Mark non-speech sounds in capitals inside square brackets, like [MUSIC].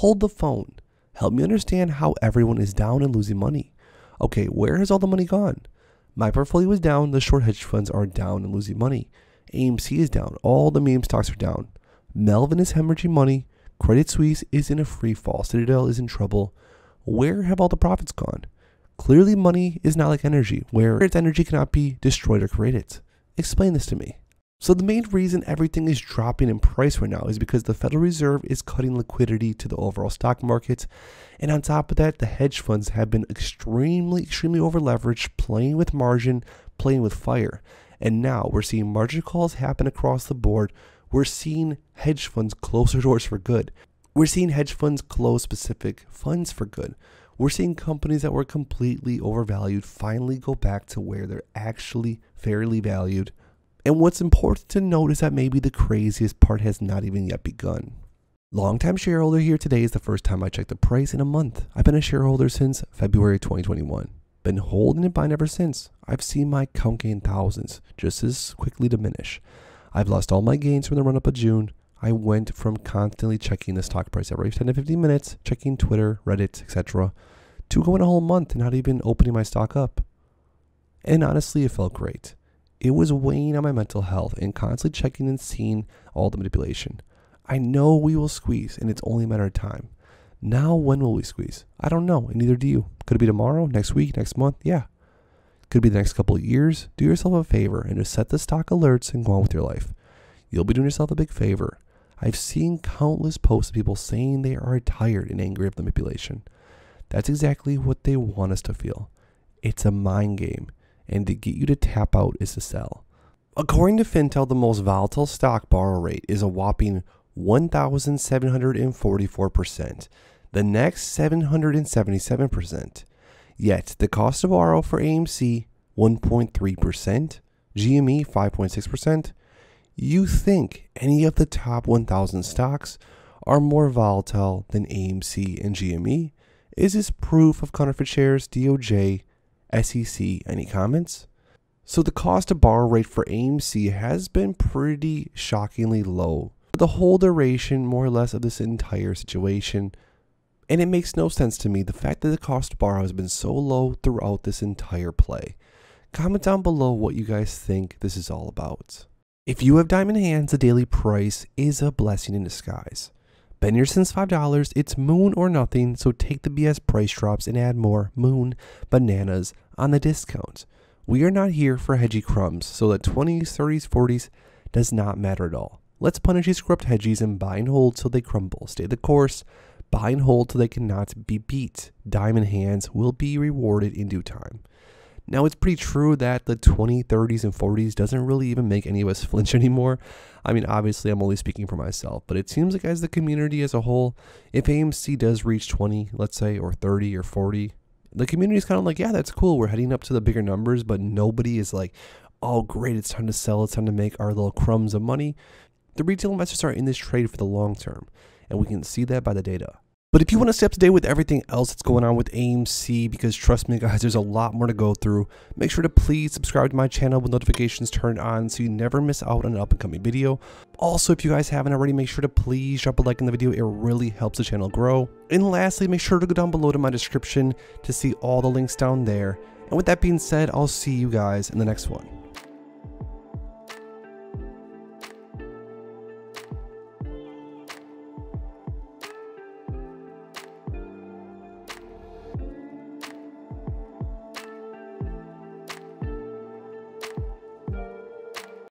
Hold the phone. Help me understand how everyone is down and losing money. Okay, where has all the money gone? My portfolio is down, the short hedge funds are down and losing money. AMC is down, all the meme stocks are down. Melvin is hemorrhaging money, Credit Suisse is in a free fall, Citadel is in trouble. Where have all the profits gone? Clearly, money is not like energy, where its energy cannot be destroyed or created. Explain this to me. So the main reason everything is dropping in price right now is because the Federal Reserve is cutting liquidity to the overall stock market. And on top of that, the hedge funds have been extremely, extremely over leveraged, playing with margin, playing with fire. And now we're seeing margin calls happen across the board. We're seeing hedge funds close [LAUGHS] their doors for good. We're seeing hedge funds close specific funds for good. We're seeing companies that were completely overvalued finally go back to where they're actually fairly valued and what's important to note is that maybe the craziest part has not even yet begun. Longtime shareholder here today is the first time I checked the price in a month. I've been a shareholder since February 2021. Been holding it buying ever since. I've seen my count gain thousands just as quickly diminish. I've lost all my gains from the run up of June. I went from constantly checking the stock price every 10 to 15 minutes, checking Twitter, Reddit, etc., to going a whole month and not even opening my stock up. And honestly, it felt great. It was weighing on my mental health and constantly checking and seeing all the manipulation. I know we will squeeze, and it's only a matter of time. Now, when will we squeeze? I don't know, and neither do you. Could it be tomorrow, next week, next month? Yeah. Could be the next couple of years. Do yourself a favor and just set the stock alerts and go on with your life. You'll be doing yourself a big favor. I've seen countless posts of people saying they are tired and angry of the manipulation. That's exactly what they want us to feel. It's a mind game and to get you to tap out is to sell. According to Fintel, the most volatile stock borrow rate is a whopping 1,744%, the next 777%. Yet the cost of borrow for AMC 1.3%, GME 5.6%. You think any of the top 1,000 stocks are more volatile than AMC and GME? Is this proof of counterfeit shares, DOJ, SEC. Any comments? So the cost of borrow rate for AMC has been pretty shockingly low the whole duration, more or less, of this entire situation. And it makes no sense to me the fact that the cost to borrow has been so low throughout this entire play. Comment down below what you guys think this is all about. If you have diamond hands, the daily price is a blessing in disguise. Been here since $5. It's moon or nothing, so take the BS price drops and add more moon bananas on the discount. We are not here for hedgy crumbs, so the 20s, 30s, 40s does not matter at all. Let's punish these corrupt hedgies and buy and hold till they crumble. Stay the course, buy and hold till they cannot be beat. Diamond hands will be rewarded in due time. Now, it's pretty true that the 20s, 30s, and 40s doesn't really even make any of us [LAUGHS] flinch anymore. I mean, obviously, I'm only speaking for myself, but it seems like as the community as a whole, if AMC does reach 20, let's say, or 30 or 40, the community is kind of like, yeah, that's cool. We're heading up to the bigger numbers, but nobody is like, oh, great, it's time to sell. It's time to make our little crumbs of money. The retail investors are in this trade for the long term, and we can see that by the data. But if you want to stay up to date with everything else that's going on with AMC, because trust me [LAUGHS] guys, there's a lot more to go through, make sure to please subscribe to my channel with notifications turned on so you never miss out on an up and coming video. Also, if you guys haven't already, make sure to please drop a like in the video, it really helps the channel grow. And lastly, make sure to go down below to my description to see all the links down there. And with that being said, I'll see you guys in the next one.